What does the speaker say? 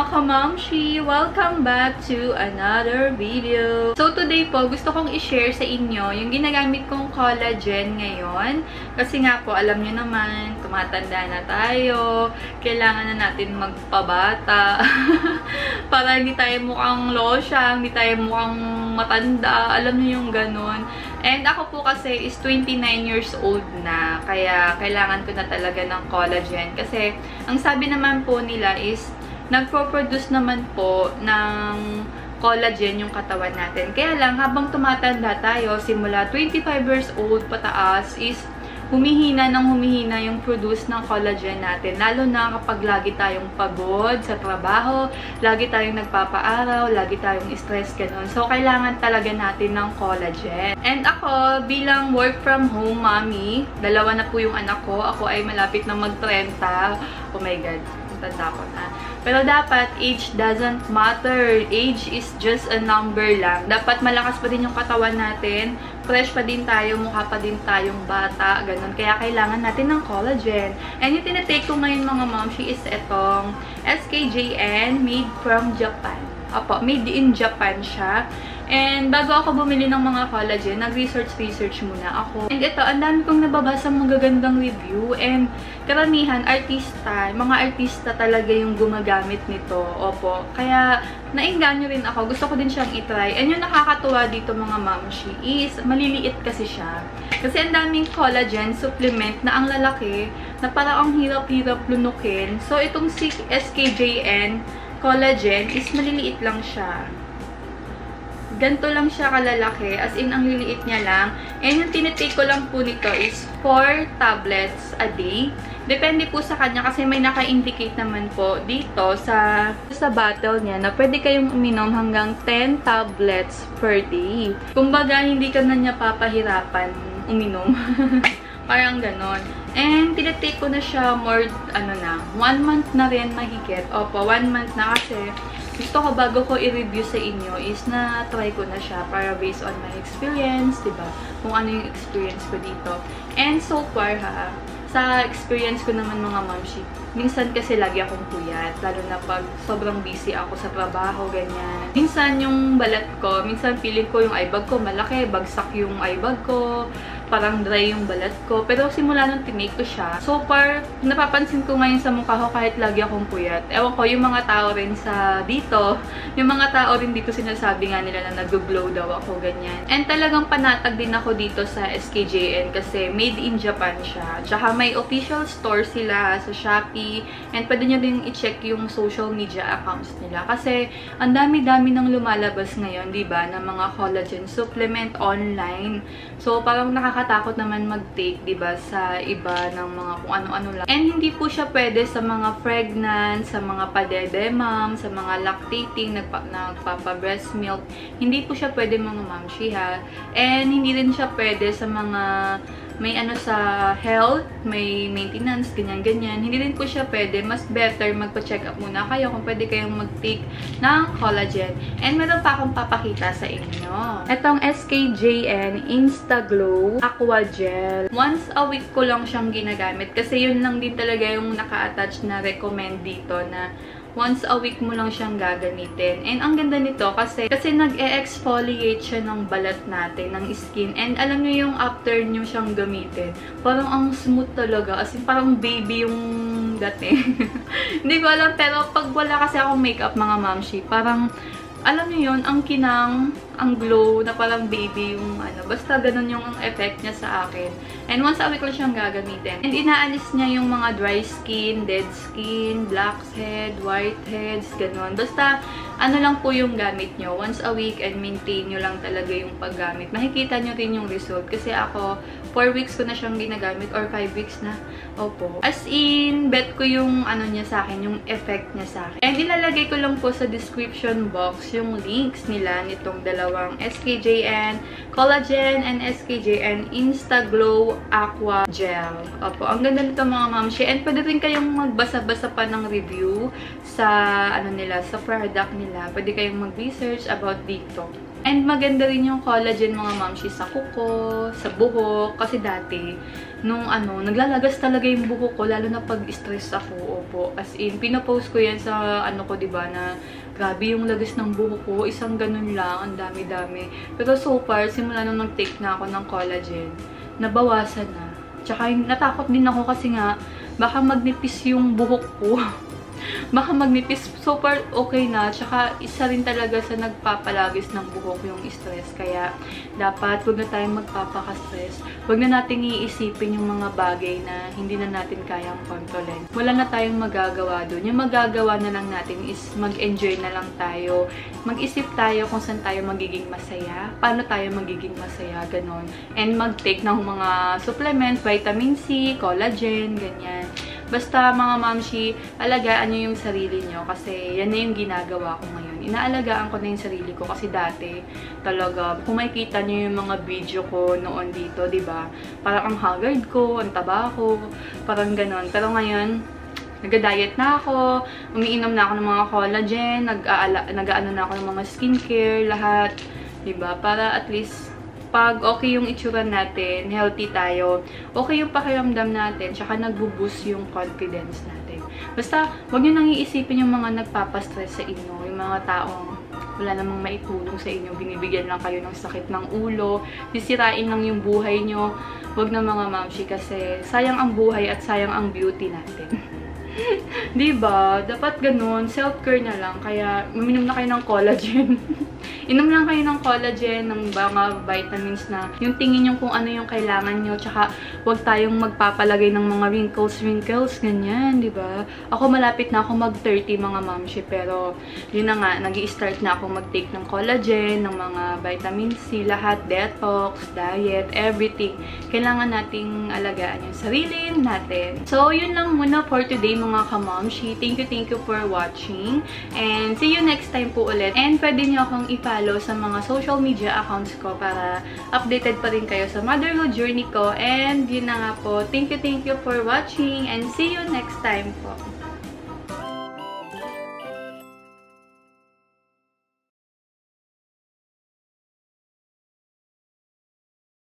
mga kamamshi! Welcome back to another video. So today po, gusto kong i-share sa inyo yung ginagamit kong collagen ngayon. Kasi nga po, alam nyo naman, tumatanda na tayo. Kailangan na natin magpabata. Para hindi tayo mukhang losya, hindi tayo mukhang matanda. Alam nyo yung ganun. And ako po kasi is 29 years old na. Kaya kailangan ko na talaga ng collagen. Kasi ang sabi naman po nila is nagpo-produce naman po ng collagen yung katawan natin. Kaya lang, habang tumatanda tayo, simula 25 years old pataas, is humihina ng humihina yung produce ng collagen natin. Lalo na kapag lagi tayong pagod sa trabaho, lagi tayong nagpapaaraw, lagi tayong stress, ganun. So, kailangan talaga natin ng collagen. And ako, bilang work from home mommy, dalawa na po yung anak ko. Ako ay malapit na mag-30. Oh my God, tanda ko na. Pero dapat, age doesn't matter. Age is just a number lang. Dapat malakas pa din yung katawan natin. Fresh pa din tayo, mukha pa din tayong bata. Ganun. Kaya kailangan natin ng collagen. And yung tinitake ko ngayon mga momshi is itong SKJN made from Japan. Opo, made in Japan siya. And bago ako bumili ng mga collagen, nag-research-research muna ako. And ito, ang dami kong nababasa magagandang review. And karamihan, artista, mga artista talaga yung gumagamit nito. Opo. Kaya, nainganyo rin ako. Gusto ko din siyang itry. And yung nakakatuwa dito mga mamshi is, maliliit kasi siya. Kasi ang daming collagen supplement na ang lalaki, na parang ang hirap-hirap lunukin. So, itong SKJN collagen is maliliit lang siya ganito lang siya kalalaki. As in, ang liliit niya lang. And yung tinitake ko lang po nito is 4 tablets a day. Depende po sa kanya kasi may naka-indicate naman po dito sa sa bottle niya na pwede kayong uminom hanggang 10 tablets per day. Kumbaga, hindi ka na niya papahirapan uminom. Parang ganon. And, tinatake ko na siya more, ano na, one month na rin mahigit. Opo, one month na kasi gusto ko bago ko i-review sa inyo is na try ko na siya para based on my experience, 'di ba? Kung ano yung experience ko dito. And so far ha, sa experience ko naman mga mamshi, minsan kasi lagi akong puyat, lalo na pag sobrang busy ako sa trabaho, ganyan. Minsan yung balat ko, minsan feeling ko yung eyebag ko malaki, bagsak yung eyebag ko, parang dry yung balat ko. Pero simula nung tinake ko siya, so far, napapansin ko ngayon sa mukha ko kahit lagi akong puyat. Ewan ko, yung mga tao rin sa dito, yung mga tao rin dito sinasabi nga nila na nag-glow daw ako, ganyan. And talagang panatag din ako dito sa SKJN kasi made in Japan siya. Tsaka may official store sila sa Shopee and pwede nyo din i-check yung social media accounts nila. Kasi ang dami-dami nang lumalabas ngayon, di ba, ng mga collagen supplement online. So, parang nakaka nakakatakot naman mag-take, 'di ba, sa iba ng mga kung ano-ano lang. And hindi po siya pwede sa mga pregnant, sa mga padede mom, sa mga lactating, nagpa, nagpapa-breast milk. Hindi po siya pwede mga mamshi ha. And hindi rin siya pwede sa mga may ano sa health, may maintenance, ganyan-ganyan. Hindi din po siya pwede. Mas better magpa-check up muna kayo kung pwede kayong mag-take ng collagen. And meron pa akong papakita sa inyo. Itong SKJN Instaglow Aqua Gel. Once a week ko lang siyang ginagamit kasi yun lang din talaga yung naka-attach na recommend dito na once a week mo lang siyang gagamitin. And ang ganda nito kasi, kasi nag-e-exfoliate siya ng balat natin, ng skin. And alam niyo yung after niyo siyang gamitin, parang ang smooth talaga. As in, parang baby yung dati. Hindi ko alam, pero pag wala kasi akong makeup mga mamshi, parang alam niyo yun, ang kinang, ang glow, na parang baby yung ano. Basta ganun yung effect niya sa akin. And once a week lang siyang gagamitin. And inaalis niya yung mga dry skin, dead skin, blackhead, whiteheads, ganun. Basta, ano lang po yung gamit nyo. Once a week and maintain nyo lang talaga yung paggamit. Makikita nyo rin yung result. Kasi ako, 4 weeks ko na siyang ginagamit or 5 weeks na. Opo. As in, bet ko yung ano niya sa akin, yung effect niya sa akin. And ilalagay ko lang po sa description box yung links nila nitong dalawang SKJN Collagen and SKJN Instaglow Aqua Gel. Opo. Ang ganda nito mga mamshi. And pwede rin kayong magbasa-basa pa ng review sa ano nila, sa product nila. Pwede kayong mag-research about dito. And maganda rin yung collagen mga mamshi sa kuko, sa buhok. Kasi dati, nung ano, naglalagas talaga yung buhok ko, lalo na pag stress ako, opo. As in, pinapost ko yan sa ano ko, 'di ba na grabe yung lagas ng buhok ko, isang ganun lang, ang dami-dami. Pero so far, simula nung nag-take na ako ng collagen, nabawasan na. Tsaka natakot din ako kasi nga, baka magnipis yung buhok ko. baka magnipis. Super okay na. Tsaka isa rin talaga sa nagpapalagis ng buhok yung stress. Kaya dapat huwag na tayong magpapaka-stress. Huwag na nating iisipin yung mga bagay na hindi na natin kayang kontrolin. Wala na tayong magagawa doon. Yung magagawa na lang natin is mag-enjoy na lang tayo. Mag-isip tayo kung saan tayo magiging masaya. Paano tayo magiging masaya. Ganon. And mag-take ng mga supplements, vitamin C, collagen, ganyan. Basta mga mamshi, alagaan nyo yung sarili nyo kasi yan na yung ginagawa ko ngayon. Inaalagaan ko na yung sarili ko kasi dati talaga, kung makikita nyo yung mga video ko noon dito, ba diba? Parang ang haggard ko, ang taba ko, parang ganon. Pero ngayon, nag-diet na ako, umiinom na ako ng mga collagen, nag-aano na ako ng mga skincare, lahat. 'di ba Para at least pag okay yung itsura natin, healthy tayo, okay yung pakiramdam natin, tsaka nagbo-boost yung confidence natin. Basta, huwag nyo nang iisipin yung mga nagpapastress sa inyo, yung mga taong wala namang maitulong sa inyo, binibigyan lang kayo ng sakit ng ulo, sisirain lang yung buhay nyo. Huwag na mga mamshi kasi sayang ang buhay at sayang ang beauty natin. 'Di ba? Dapat ganun, self-care na lang. Kaya uminom na kayo ng collagen. Inom lang kayo ng collagen, ng mga vitamins na yung tingin nyo kung ano yung kailangan nyo. Tsaka, huwag tayong magpapalagay ng mga wrinkles, wrinkles, ganyan, di ba? Ako malapit na ako mag-30 mga mamshi, pero yun na nga, nag start na ako mag-take ng collagen, ng mga vitamin C, lahat, detox, diet, everything. Kailangan nating alagaan yung sarili natin. So, yun lang muna for today mga kamamshi. Thank you, thank you for watching. And see you next time po ulit. And pwede nyo akong i-follow sa mga social media accounts ko para updated pa rin kayo sa motherhood journey ko. And yun na nga po. Thank you, thank you for watching and see you next time po.